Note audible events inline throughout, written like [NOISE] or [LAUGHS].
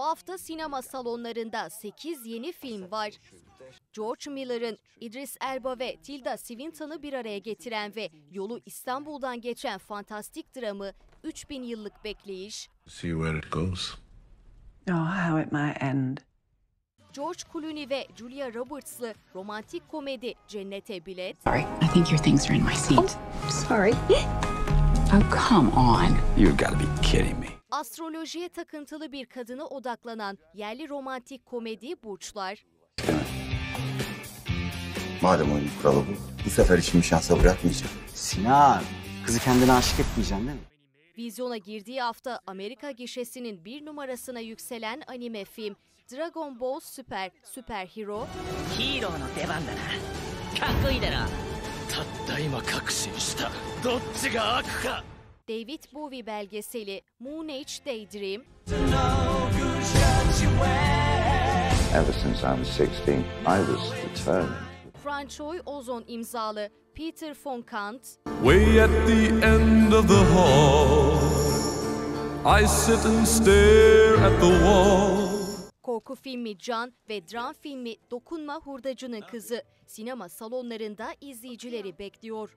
Bu hafta sinema salonlarında 8 yeni film var. George Miller'ın Idris Elba ve Tilda Swinton'ı bir araya getiren ve yolu İstanbul'dan geçen fantastik dramı 3000 yıllık bekleyiş, See where it goes. Oh, how it might end. George Clooney ve Julia Roberts'lı romantik komedi Cennete Bilet, Sorry, I think your things are in my seat. Sorry. [GASPS] Oh, come on. You gotta be kidding me. Astrolojiye takıntılı bir kadına odaklanan yerli romantik komedi Burçlar, Madem oyunun kuralı bu, bu sefer işimi şansa bırakmayacağım. Sinan, kızı kendine aşık etmeyeceksin değil mi? Vizyona girdiği hafta Amerika gişesinin bir numarasına yükselen anime film Dragon Ball Super Super Hero, David Bowie belgeseli Moon Age Daydream. Ever since I was 16, I was determined. Franchoy Ozon imzalı Peter von Kant. Way at the end of the hall. I sit and stare at the wall. Korku filmi Can ve dram filmi Dokunma Hurdacı'nın Kızı sinema salonlarında izleyicileri bekliyor.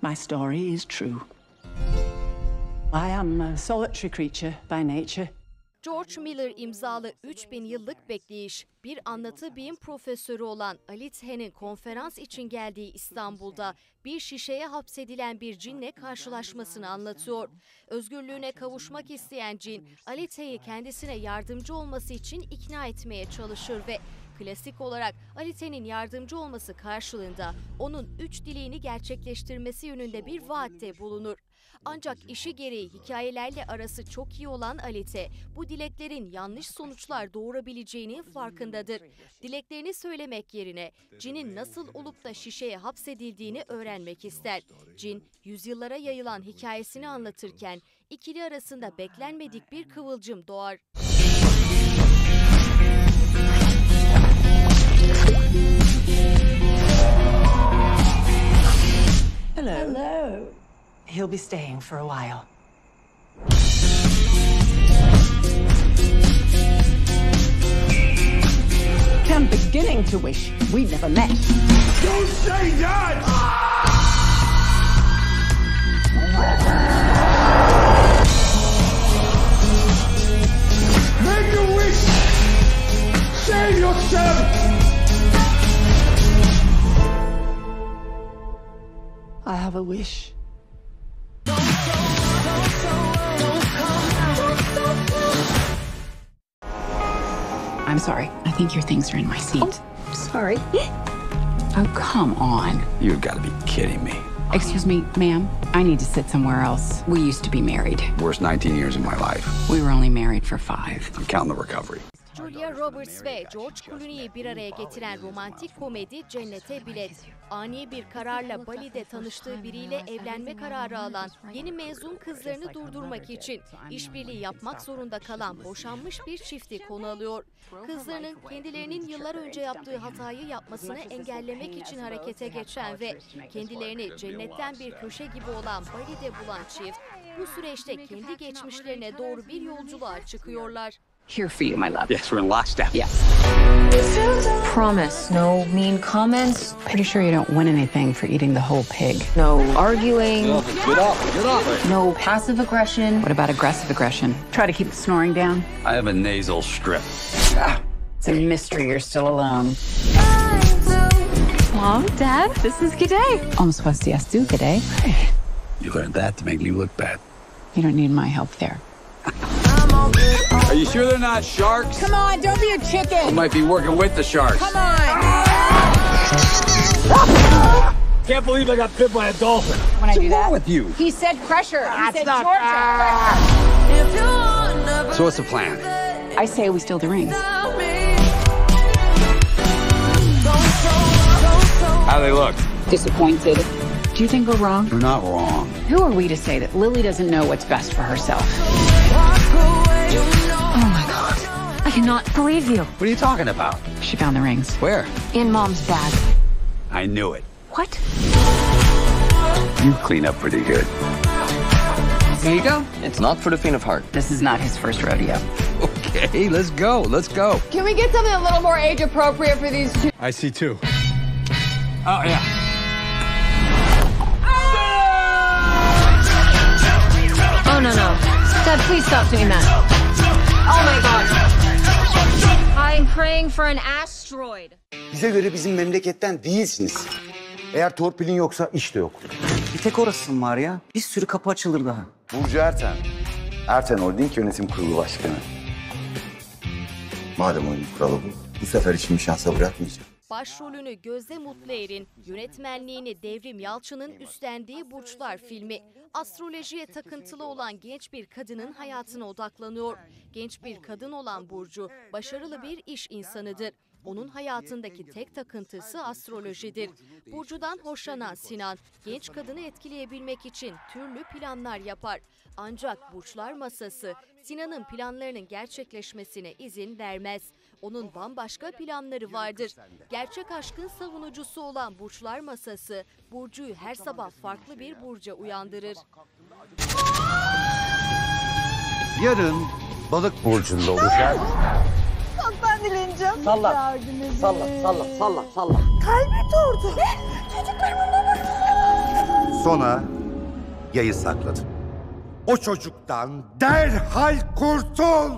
My story is true. I am a solitary creature by nature. George Miller imzalı 3000 yıllık bekleyiş, bir anlatı bilim profesörü olan Alit Hen'in konferans için geldiği İstanbul'da bir şişeye hapsedilen bir cinle karşılaşmasını anlatıyor. Özgürlüğüne kavuşmak isteyen cin, Alite'yi kendisine yardımcı olması için ikna etmeye çalışır ve klasik olarak Alite'nin yardımcı olması karşılığında onun üç dileğini gerçekleştirmesi yönünde bir vaatte bulunur. Ancak işi gereği hikayelerle arası çok iyi olan Alite, bu dileklerin yanlış sonuçlar doğurabileceğinin farkındadır. Dileklerini söylemek yerine cinin nasıl olup da şişeye hapsedildiğini öğrenmek ister. Cin, yüzyıllara yayılan hikayesini anlatırken ikili arasında beklenmedik bir kıvılcım doğar. Hello. Hello. He'll be staying for a while. I'm beginning to wish we'd never met. Don't say that! Make a wish! Save yourself! I have a wish. I'm sorry. I think your things are in my seat. Oh, sorry. Oh, come on. You've gotta be kidding me. Excuse me, ma'am. I need to sit somewhere else. We used to be married. Worst 19 years of my life. We were only married for five. I'm counting the recovery. Roberts ve George Clooney'i bir araya getiren romantik komedi Cennete Bilet. Ani bir kararla Bali'de tanıştığı biriyle evlenme kararı alan yeni mezun kızlarını durdurmak için işbirliği yapmak zorunda kalan boşanmış bir çifti konu alıyor. Kızlarının kendilerinin yıllar önce yaptığı hatayı yapmasını engellemek için harekete geçen ve kendilerini cennetten bir köşe gibi olan Bali'de bulan çift bu süreçte kendi geçmişlerine doğru bir yolculuğa çıkıyorlar. Here for you, my love. Yes, we're in lockstep. Yes. Promise, no mean comments, Pretty sure you don't win anything for eating the whole pig. no arguing, Get off it, get off it, get off no passive aggression. What about aggressive aggression? Try to keep the snoring down. I have a nasal strip. It's a mystery you're still alone. Mom, Dad, this is G'day. Almost supposed to yes, do today. You learned that to make me look bad. You don't need my help there. [LAUGHS] Are you sure they're not sharks? Come on, don't be a chicken. We might be working with the sharks. Come on. Can't believe I got bit by a dolphin. When I do What's wrong that, with you? he said pressure. He said not- Georgia. pressure. So what's the plan? I say we steal the rings. How do they look? Disappointed. Do you think we're wrong? You're not wrong. Who are we to say that Lily doesn't know what's best for herself? Cannot believe you. What are you talking about? She found the rings. Where? In mom's bag. I knew it. What? You clean up pretty good. There you go. It's not for the faint of heart. This is not his first rodeo. [LAUGHS] Okay, let's go. Let's go. Can we get something a little more age appropriate for these two? I see two. Oh, yeah. Oh no no. Dad, please stop doing that. Oh my god. I'm praying for an asteroid. Bize göre bizim memleketten değilsiniz. Eğer torpilin yoksa iş de yok. Bir tek orasın var ya. Bir sürü kapı açılır daha. Burcu Erten. Erten Holding Yönetim Kurulu Başkanı. Madem oyunun kuralı bu, bu sefer işimi şansa bırakmayacağım. Başrolünü Gözde Mutluer'in, yönetmenliğini Devrim Yalçın'ın üstlendiği Burçlar filmi. Astrolojiye takıntılı olan genç bir kadının hayatına odaklanıyor. Genç bir kadın olan Burcu, başarılı bir iş insanıdır. Onun hayatındaki tek takıntısı astrolojidir. Burcu'dan hoşlanan Sinan, genç kadını etkileyebilmek için türlü planlar yapar. Ancak Burçlar Masası, Sinan'ın planlarının gerçekleşmesine izin vermez. Onun bambaşka planları vardır. Gerçek aşkın savunucusu olan Burçlar Masası, Burcu'yu her sabah farklı bir burca uyandırır. Yarın balık burcunda olacak. Ben dileneceğim. Salla. Salla, salla, salla, salla. Kalbi durdu. Ne? Çocuklarıma bak. Sona yayı sakladım. O çocuktan derhal kurtul.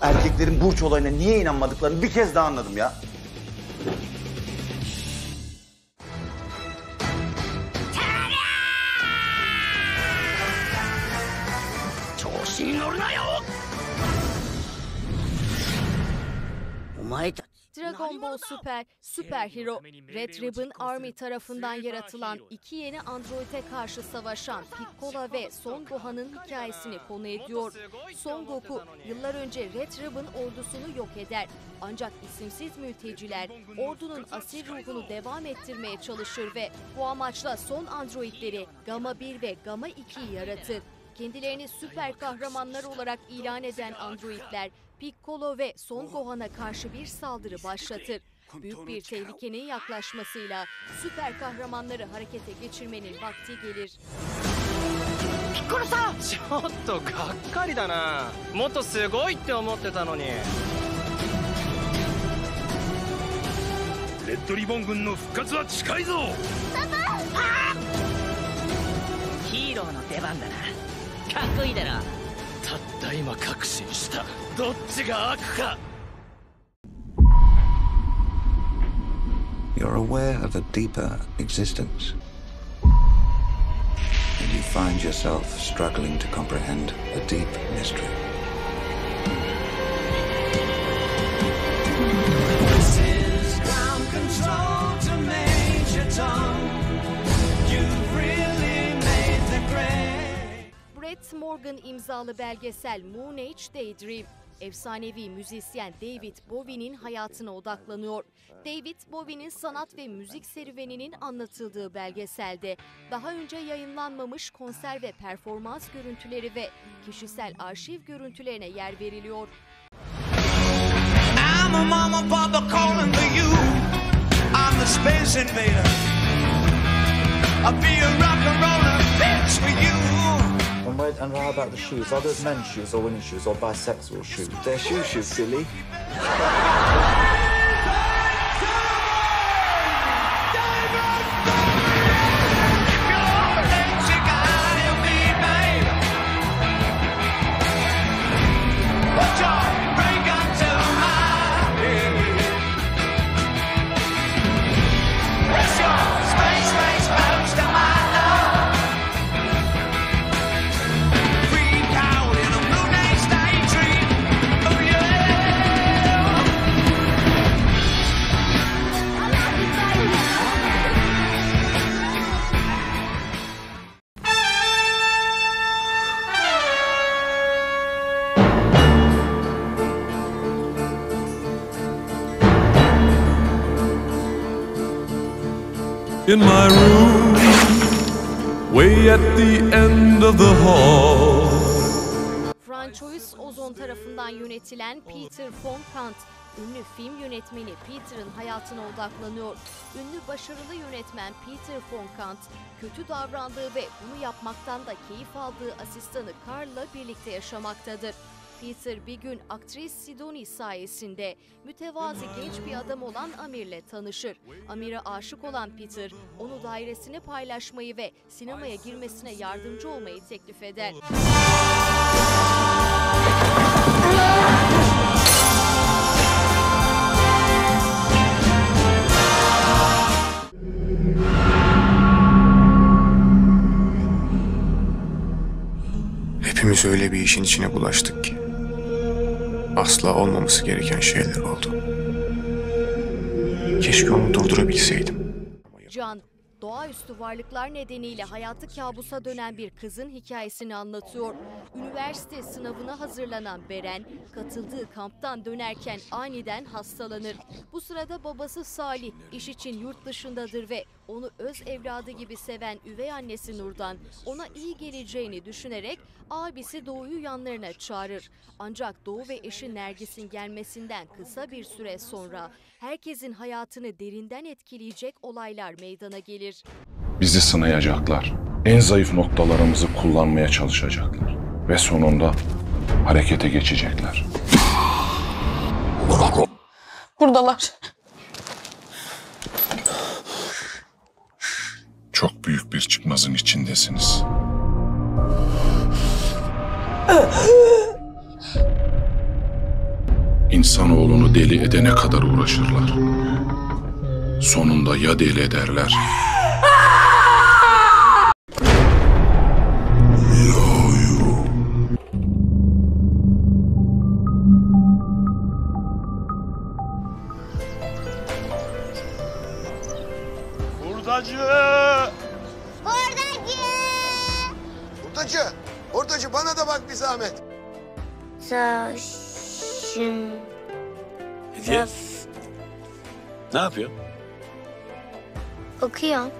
Erkeklerin burç olayına niye inanmadıklarını bir kez daha anladım ya. Dragon Ball Super, Süper Hero, Red Ribbon Army tarafından yaratılan iki yeni androide karşı savaşan Piccolo ve Son Gohan'ın hikayesini konu ediyor. Son Goku yıllar önce Red Ribbon ordusunu yok eder. Ancak isimsiz mülteciler ordunun asil ruhunu devam ettirmeye çalışır ve bu amaçla son androidleri Gamma 1 ve Gamma 2'yi yaratır. Kendilerini süper kahramanlar olarak ilan eden androidler Piccolo ve Son Gohan'a karşı bir saldırı başlatır. Büyük bir tehlikenin yaklaşmasıyla süper kahramanları harekete geçirmenin vakti gelir. ちょっとがっかりだなもっとすごいって思ってたのにレッドリボン軍の復活は近いぞヒーローの出番だなかっこいいだろ たった今確信したどっちが悪か You're aware of a deeper existence. And you find yourself struggling to comprehend a deep mystery. Brett Morgan imzalı belgesel Moon Age Daydream. Efsanevi müzisyen David Bowie'nin hayatına odaklanıyor. David Bowie'nin sanat ve müzik serüveninin anlatıldığı belgeselde daha önce yayınlanmamış konser ve performans görüntüleri ve kişisel arşiv görüntülerine yer veriliyor. I'm a mama, papa calling for you. I'm the space invader. I'll be a rock and roller bitch for you. Where, and how about the shoes? Are those men's shoes or women's shoes or bisexual shoes? They're shoes, shoes, silly. İn my room, way at the end of the hall. Francois Ozon tarafından yönetilen Peter von ünlü film yönetmeni Peter'ın hayatına odaklanıyor. Ünlü başarılı yönetmen Peter von kötü davrandığı ve bunu yapmaktan da keyif aldığı asistanı Carl'la birlikte yaşamaktadır. Peter bir gün aktris Sidonie sayesinde mütevazi genç bir adam olan Amir'le tanışır. Amir'e aşık olan Peter, onu dairesini paylaşmayı ve sinemaya girmesine yardımcı olmayı teklif eder. Hepimiz öyle bir işin içine bulaştık ki. Asla olmaması gereken şeyler oldu. Keşke onu durdurabilseydim. Can, doğaüstü varlıklar nedeniyle hayatı kabusa dönen bir kızın hikayesini anlatıyor. Üniversite sınavına hazırlanan Beren, katıldığı kamptan dönerken aniden hastalanır. Bu sırada babası Salih iş için yurt dışındadır ve onu öz evladı gibi seven üvey annesi Nur'dan ona iyi geleceğini düşünerek abisi Doğu'yu yanlarına çağırır. Ancak Doğu ve eşi Nergis'in gelmesinden kısa bir süre sonra herkesin hayatını derinden etkileyecek olaylar meydana gelir. Bizi sınayacaklar. En zayıf noktalarımızı kullanmaya çalışacaklar. Ve sonunda harekete geçecekler. Buradalar. Çok büyük bir çıkmazın içindesiniz. İnsanoğlunu deli edene kadar uğraşırlar. Sonunda ya deli ederler Ne yapıyor? Okuyorum.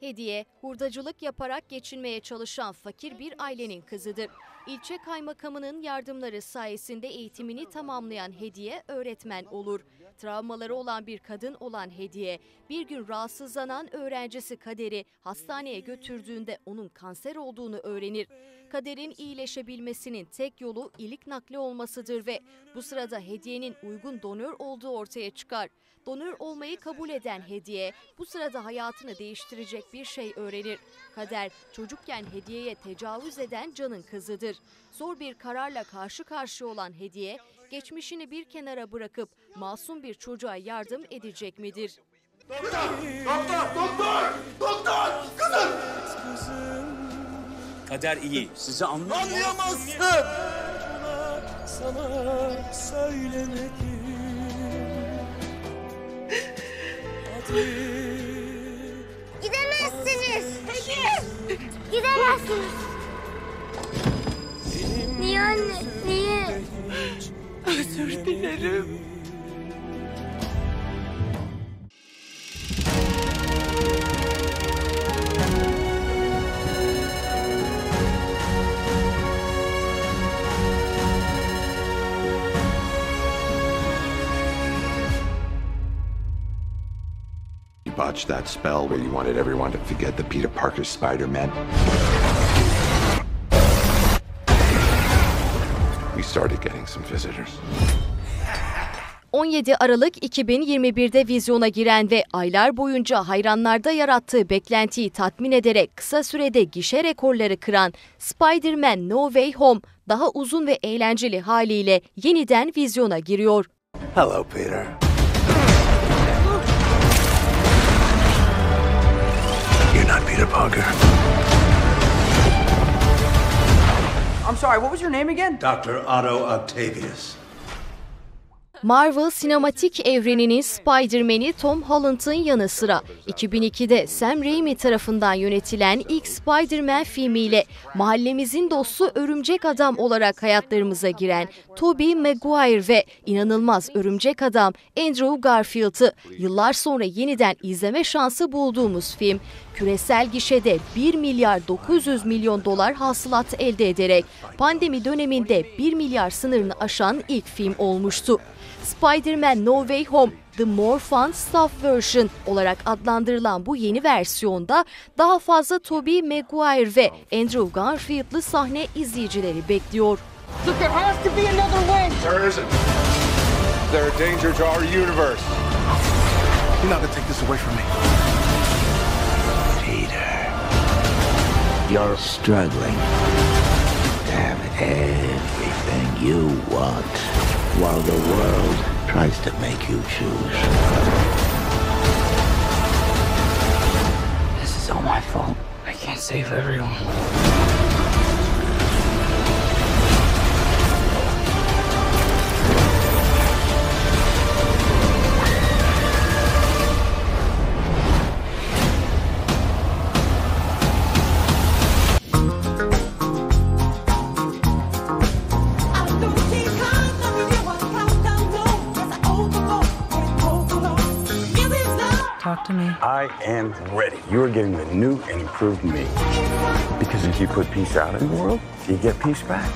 Hediye, hurdacılık yaparak geçinmeye çalışan fakir bir ailenin kızıdır. İlçe kaymakamının yardımları sayesinde eğitimini tamamlayan Hediye öğretmen olur. Travmaları olan bir kadın olan Hediye, bir gün rahatsızlanan öğrencisi Kader'i hastaneye götürdüğünde onun kanser olduğunu öğrenir. Kader'in iyileşebilmesinin tek yolu ilik nakli olmasıdır ve bu sırada Hediye'nin uygun donör olduğu ortaya çıkar. Donör olmayı kabul eden Hediye bu sırada hayatını değiştirecek bir şey öğrenir. Kader çocukken Hediye'ye tecavüz eden Can'ın kızıdır. Zor bir kararla karşı karşıya olan Hediye geçmişini bir kenara bırakıp masum bir çocuğa yardım edecek midir? Doktor! Doktor! Doktor! Kızım! Kader iyi. Sizi anlıyor. Anlayamazsın! Sana söylemedim. Gidemezsiniz. Peki. Gidemezsiniz. Niye anne? Niye? Özür dilerim. You botched that spell where you wanted everyone to forget the Peter Parker Spider-Man. We started getting some visitors. 17 Aralık 2021'de vizyona giren ve aylar boyunca hayranlarda yarattığı beklentiyi tatmin ederek kısa sürede gişe rekorları kıran Spider-Man No Way Home daha uzun ve eğlenceli haliyle yeniden vizyona giriyor. Hello, Peter. Peter Parker. I'm sorry, what was your name again? Dr. Otto Octavius. Marvel sinematik evreninin Spider-Man'i Tom Holland'ın yanı sıra 2002'de Sam Raimi tarafından yönetilen ilk Spider-Man filmiyle mahallemizin dostu Örümcek Adam olarak hayatlarımıza giren Tobey Maguire ve inanılmaz Örümcek Adam Andrew Garfield'ı yıllar sonra yeniden izleme şansı bulduğumuz film küresel gişede 1 milyar 900 milyon dolar hasılat elde ederek pandemi döneminde 1 milyar sınırını aşan ilk film olmuştu. Spider-Man No Way Home The More Fun Stuff Version olarak adlandırılan bu yeni versiyonda daha fazla Tobey Maguire ve Andrew Garfield'lı sahne izleyicileri bekliyor. Look, there has to be another way. There isn't. They're a danger to our universe. You're not gonna take this away from me. You're struggling to have everything you want while the world tries to make you choose. This is all my fault. I can't save everyone. I am ready. You are getting the new and improved me. Because if you put peace out in the world, you get peace back.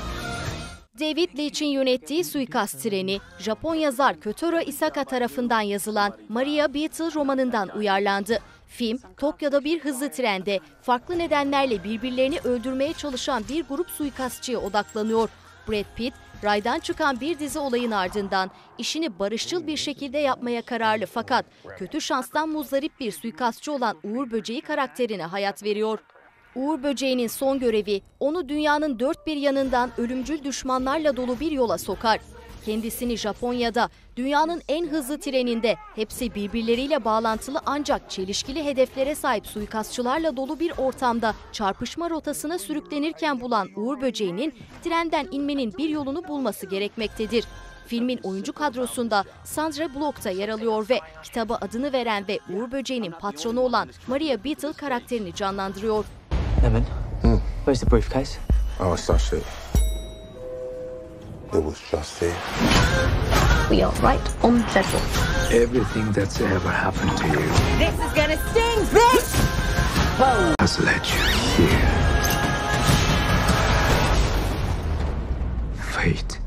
David Leitch'in yönettiği Suikast Treni, Japon yazar Kötoro Isaka tarafından yazılan Maria Beetle romanından uyarlandı. Film, Tokyo'da bir hızlı trende farklı nedenlerle birbirlerini öldürmeye çalışan bir grup suikastçıya odaklanıyor. Brad Pitt, raydan çıkan bir dizi olayın ardından işini barışçıl bir şekilde yapmaya kararlı fakat kötü şanstan muzdarip bir suikastçı olan Uğur Böceği karakterine hayat veriyor. Uğur Böceği'nin son görevi onu dünyanın dört bir yanından ölümcül düşmanlarla dolu bir yola sokar. Kendisini Japonya'da dünyanın en hızlı treninde hepsi birbirleriyle bağlantılı ancak çelişkili hedeflere sahip suikastçılarla dolu bir ortamda çarpışma rotasına sürüklenirken bulan Uğur Böceği'nin trenden inmenin bir yolunu bulması gerekmektedir. Filmin oyuncu kadrosunda Sandra Bullock da yer alıyor ve kitaba adını veren ve Uğur Böceği'nin patronu olan Maria Beetle karakterini canlandırıyor. Emin, where's the briefcase? Oh, it's not shit. It was just there. We are right on schedule. Everything that's ever happened to you This is gonna sting, bitch! has led you here. Fate.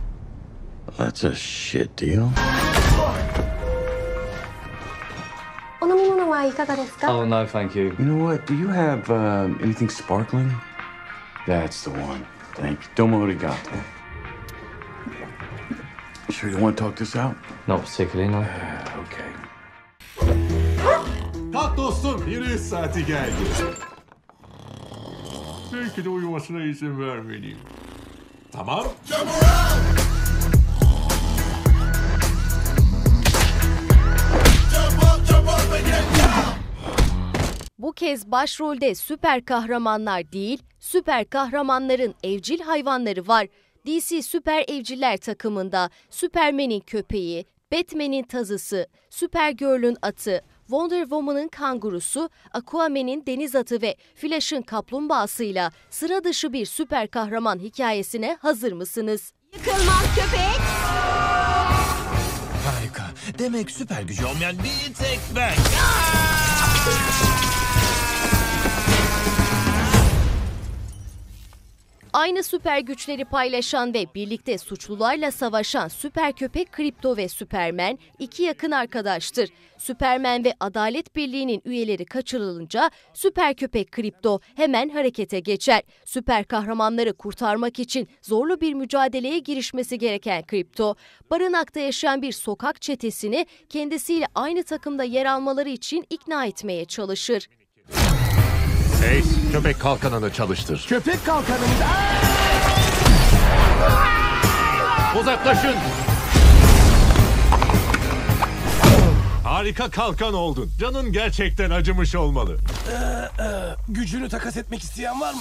That's a shit deal. お飲み物はいかがですか Oh, no, thank you. You know what? Do you have um, anything sparkling? That's the one. Thank you. Domo arigato. Sure you want to talk this out? Not particularly, no. okay. Kalk dostum, yürüyüş saati geldi. Belki de uyumasına izin vermeliyim. Tamam. Bu kez başrolde süper kahramanlar değil, süper kahramanların evcil hayvanları var. DC Süper Evciller takımında Superman'in köpeği, Batman'in tazısı, Supergirl'ün atı, Wonder Woman'ın kangurusu, Aquaman'in deniz atı ve Flash'ın kaplumbağasıyla sıra dışı bir süper kahraman hikayesine hazır mısınız? Yıkılmaz köpek. Harika. Demek süper gücü olmayan bir tek ben. Aynı süper güçleri paylaşan ve birlikte suçlularla savaşan süper köpek Kripto ve Süpermen iki yakın arkadaştır. Süpermen ve Adalet Birliği'nin üyeleri kaçırılınca süper köpek Kripto hemen harekete geçer. Süper kahramanları kurtarmak için zorlu bir mücadeleye girişmesi gereken Kripto, barınakta yaşayan bir sokak çetesini kendisiyle aynı takımda yer almaları için ikna etmeye çalışır. Ace, köpek kalkanını çalıştır. Köpek kalkanımız... Uzaklaşın. Harika kalkan oldun. Canın gerçekten acımış olmalı. Gücünü takas etmek isteyen var mı?